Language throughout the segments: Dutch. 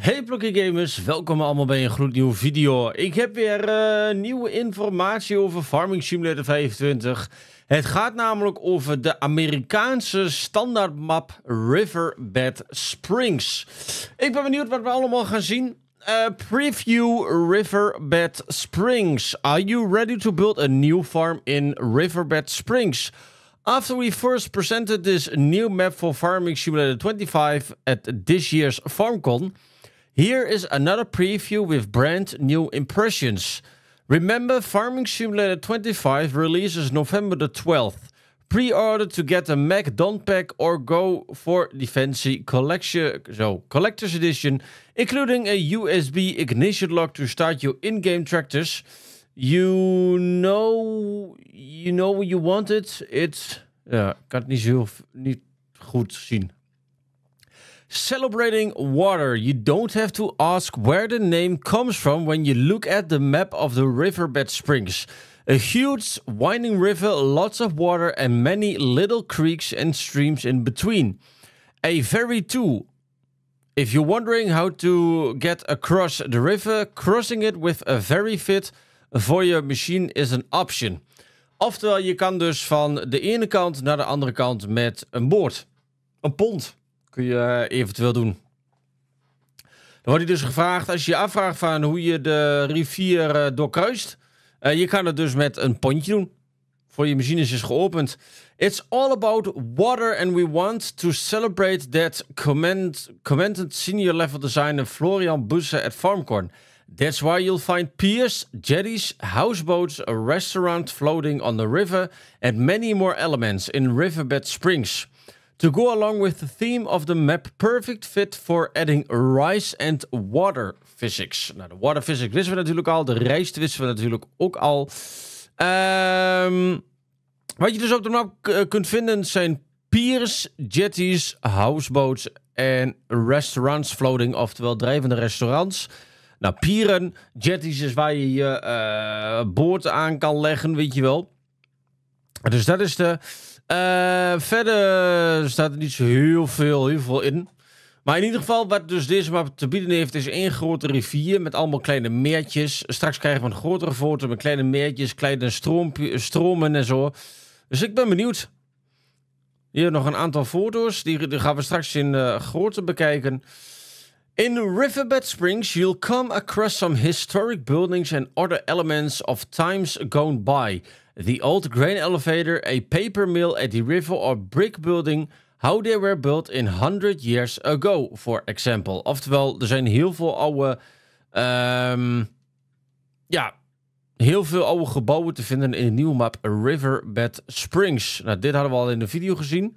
Hey Plucky Gamers, welkom allemaal bij een gloednieuwe video. Ik heb weer uh, nieuwe informatie over Farming Simulator 25. Het gaat namelijk over de Amerikaanse standaardmap Riverbed Springs. Ik ben benieuwd wat we allemaal gaan zien. Uh, preview Riverbed Springs. Are you ready to build a new farm in Riverbed Springs? After we first presented this new map for Farming Simulator 25 at this year's FarmCon... Here is another preview with brand new impressions. Remember, Farming Simulator 25 releases November the 12th. Pre-order to get a Mac Don Pack or go for the fancy collection, so collector's edition, including a USB ignition lock to start your in-game tractors. You know, you know you want it. It's, ja, ik kan het niet zo niet goed zien. Celebrating water. You don't have to ask where the name comes from when you look at the map of the riverbed springs. A huge winding river, lots of water, and many little creeks and streams in between. A ferry too. If you're wondering how to get across the river, crossing it with a ferry fit for your machine is an option. Oftewel, je kan dus van de ene kant naar de andere kant met een boot. Een pont. Kun je eh, eventueel doen. Dan wordt je dus gevraagd, als je je afvraagt van hoe je de rivier uh, doorkruist. Uh, je kan het dus met een pontje doen. Voor je machines is geopend. It's all about water and we want to celebrate that comment, commented senior level designer Florian Busse at FarmCorn. That's why you'll find piers, jetties, houseboats, a restaurant floating on the river and many more elements in Riverbed Springs. To go along with the theme of the map, perfect fit for adding rice and water physics. Nou, de water physics wisten we natuurlijk al. De rijst wisten we natuurlijk ook al. Um, wat je dus op de map kunt vinden zijn piers, jetties, houseboats en restaurants floating, oftewel drijvende restaurants. Nou, pieren, jetties is waar je je uh, boord aan kan leggen, weet je wel. Dus dat is de uh, verder staat er niet zo heel veel, heel veel in. Maar in ieder geval, wat dus deze map te bieden heeft, is één grote rivier met allemaal kleine meertjes. Straks krijgen we een grotere foto met kleine meertjes, kleine stromen en zo. Dus ik ben benieuwd. Hier nog een aantal foto's, die, die gaan we straks in uh, grootte bekijken. In Riverbed Springs, you'll come across some historic buildings and other elements of times gone by. The old grain elevator, a paper mill at the river or brick building, how they were built in 100 years ago, for example. Oftewel, er zijn heel veel oude, um, ja, heel veel oude gebouwen te vinden in de nieuwe map Riverbed Springs. Nou, dit hadden we al in de video gezien.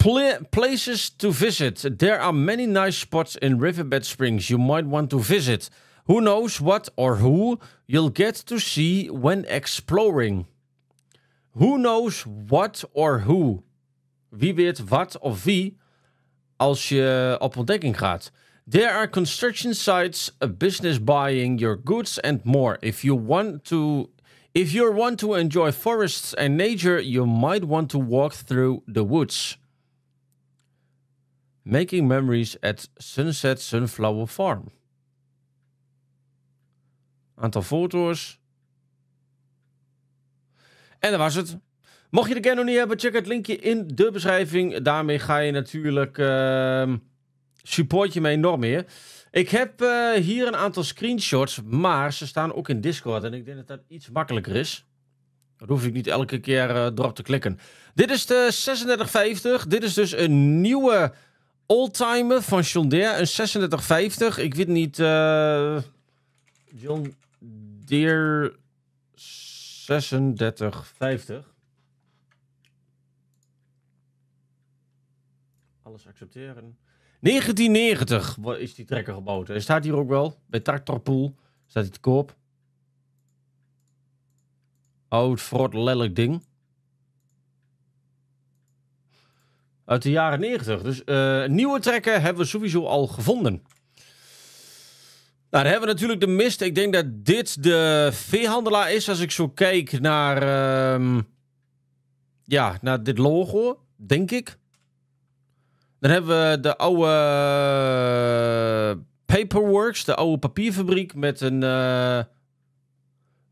Pla places to visit. There are many nice spots in Riverbed Springs you might want to visit. Who knows what or who you'll get to see when exploring. Who knows what or who? Wie weet wat of wie als je op ontdekking gaat. There are construction sites, a business buying your goods and more. If you want to if you want to enjoy forests and nature, you might want to walk through the woods. Making memories at Sunset Sunflower Farm. Aantal foto's. En dat was het. Mocht je de nog niet hebben, check het linkje in de beschrijving. Daarmee ga je natuurlijk uh, support je me enorm meer. Ik heb uh, hier een aantal screenshots, maar ze staan ook in Discord. En ik denk dat dat iets makkelijker is. Dan hoef ik niet elke keer uh, erop te klikken. Dit is de 3650. Dit is dus een nieuwe oldtimer van John Deere. Een 3650. Ik weet niet... Uh, John Deere 3650. Alles accepteren. 1990 is die trekker gebouwd. Hij staat hier ook wel. Bij Tractorpool staat hij te koop. Oud, frot, lelijk ding. Uit de jaren 90. Dus uh, nieuwe trekken hebben we sowieso al gevonden. Nou, dan hebben we natuurlijk de mist. Ik denk dat dit de veehandelaar is. Als ik zo kijk naar, uh, ja, naar dit logo, denk ik. Dan hebben we de oude Paperworks, de oude papierfabriek met een... Uh,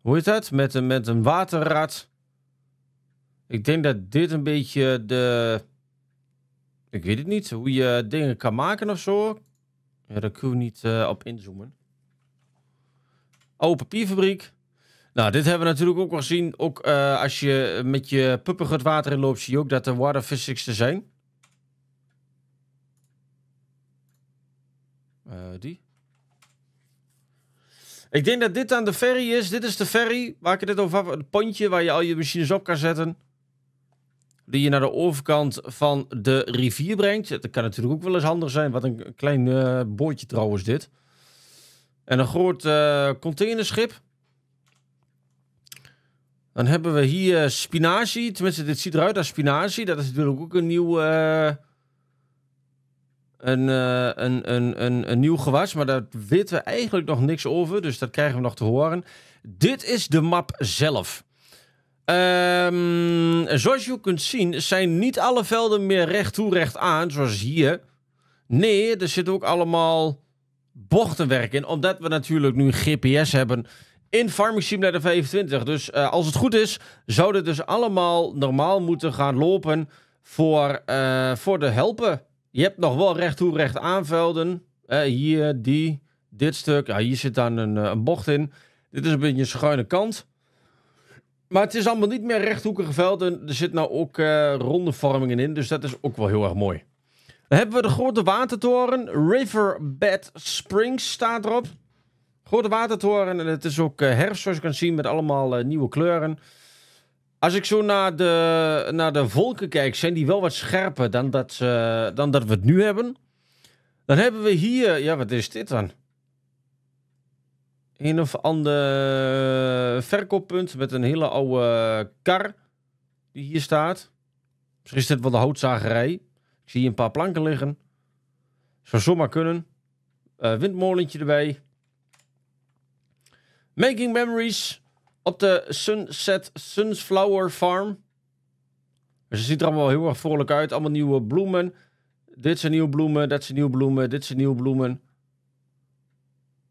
hoe heet dat? Met een, met een waterrad. Ik denk dat dit een beetje de... Ik weet het niet, hoe je dingen kan maken of zo. Ja, daar kun je niet uh, op inzoomen. Oude papierfabriek. Nou, dit hebben we natuurlijk ook wel gezien. Ook uh, als je met je puppen het water in loopt, zie je ook dat er water physics er zijn. Uh, die. Ik denk dat dit aan de ferry is. Dit is de ferry waar ik het over. Het pontje waar je al je machines op kan zetten. Die je naar de overkant van de rivier brengt. Dat kan natuurlijk ook wel eens handig zijn. Wat een klein uh, bootje trouwens dit. En een groot uh, containerschip. Dan hebben we hier spinazie. Tenminste, dit ziet eruit als spinazie. Dat is natuurlijk ook een nieuw... Een, een, een, een nieuw gewas, maar daar weten we eigenlijk nog niks over, dus dat krijgen we nog te horen. Dit is de map zelf. Um, zoals je kunt zien, zijn niet alle velden meer recht toe, recht aan, zoals hier. Nee, er zit ook allemaal bochtenwerk in, omdat we natuurlijk nu GPS hebben in Farming Simulator 25. Dus uh, als het goed is, zou dit dus allemaal normaal moeten gaan lopen voor, uh, voor de helpen. Je hebt nog wel recht toe, recht aanvelden. Uh, hier, die, dit stuk. Ja, hier zit dan een, een bocht in. Dit is een beetje een schuine kant. Maar het is allemaal niet meer rechthoekige velden. Er zit nou ook ronde vormingen in. Dus dat is ook wel heel erg mooi. Dan hebben we de grote watertoren. Riverbed Springs staat erop. Grote watertoren en het is ook uh, herfst zoals je kan zien met allemaal uh, nieuwe kleuren. Als ik zo naar de, naar de volken kijk, zijn die wel wat scherper dan dat, dan dat we het nu hebben. Dan hebben we hier, ja wat is dit dan? Een of ander verkooppunt met een hele oude kar die hier staat. Misschien is dit wel de houtzagerij. Ik zie hier een paar planken liggen. Zou zomaar kunnen. windmolentje erbij. Making Memories op de Sunset Sunflower Farm. Dus ziet er allemaal heel erg vrolijk uit. Allemaal nieuwe bloemen. Dit zijn nieuwe bloemen, dat zijn nieuwe bloemen, dit zijn nieuwe bloemen.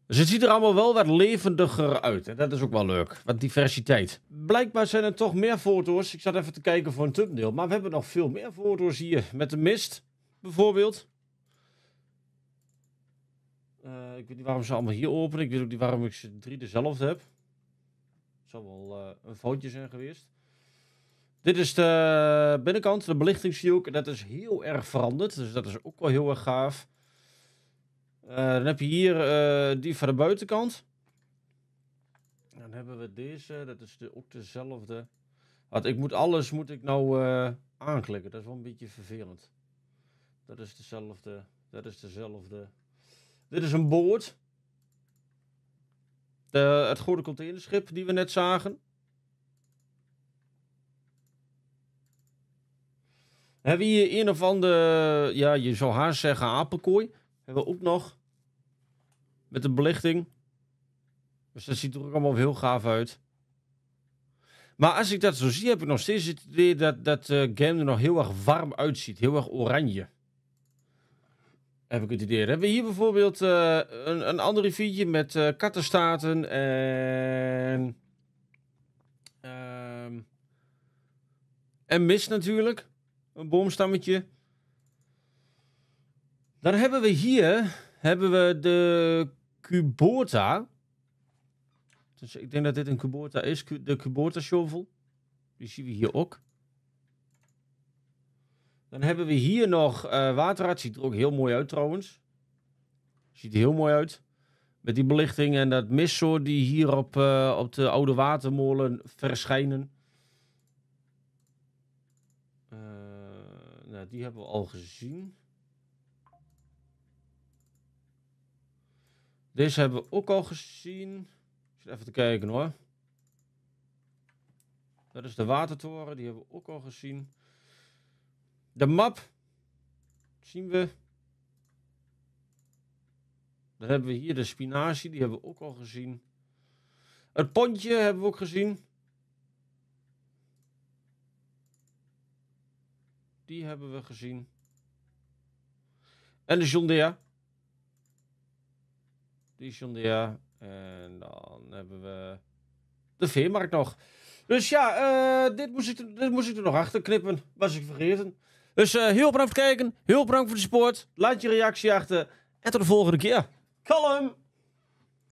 Dus het ziet er allemaal wel wat levendiger uit. En dat is ook wel leuk. Wat diversiteit. Blijkbaar zijn er toch meer foto's. Ik zat even te kijken voor een thumbnail. Maar we hebben nog veel meer foto's hier. Met de mist, bijvoorbeeld. Uh, ik weet niet waarom ze allemaal hier openen. Ik weet ook niet waarom ik ze drie dezelfde heb. Het zou wel uh, een foutje zijn geweest. Dit is de binnenkant, de belichting En dat is heel erg veranderd. Dus dat is ook wel heel erg gaaf. Uh, dan heb je hier die van de buitenkant. Dan hebben we deze. Dat is de, ook dezelfde. Want ik moet alles moet ik nou aanklikken. Dat is wel een beetje vervelend. Dat is dezelfde. Dat is dezelfde. Dit is een boot. De, het grote containerschip die we net zagen. Hebben we hier een of andere, ja, je zou haast zeggen apenkooi. Hebben we ook nog. Met de belichting. Dus dat ziet er ook allemaal heel gaaf uit. Maar als ik dat zo zie, heb ik nog steeds het idee dat dat uh, er nog heel erg warm uitziet. Heel erg oranje. Heb ik het idee. hebben we hier bijvoorbeeld uh, een, een ander riviertje met uh, kattenstaten en... Um, en mist natuurlijk. Een boomstammetje. Dan hebben we hier hebben we de Kubota. Dus ik denk dat dit een Kubota is. De Kubota shovel. Die zien we hier ook. Dan hebben we hier nog uh, waterrad. Ziet er ook heel mooi uit trouwens. Ziet er heel mooi uit. Met die belichting en dat mistsoort die hier op, uh, op de oude watermolen verschijnen. Uh, nou, die hebben we al gezien. Deze hebben we ook al gezien. Even te kijken hoor. Dat is de watertoren, die hebben we ook al gezien. De map zien we. Dan hebben we hier de spinazie, die hebben we ook al gezien. Het pontje hebben we ook gezien. Die hebben we gezien. En de John Deere. Die. En dan hebben we de veemarkt nog. Dus ja, eh, dit, moest ik, dit moest ik er nog achter knippen. Was ik vergeten. Dus uh, heel bedankt voor het kijken. Heel bedankt voor de support. Laat je reactie achter. En tot de volgende keer. Kalm!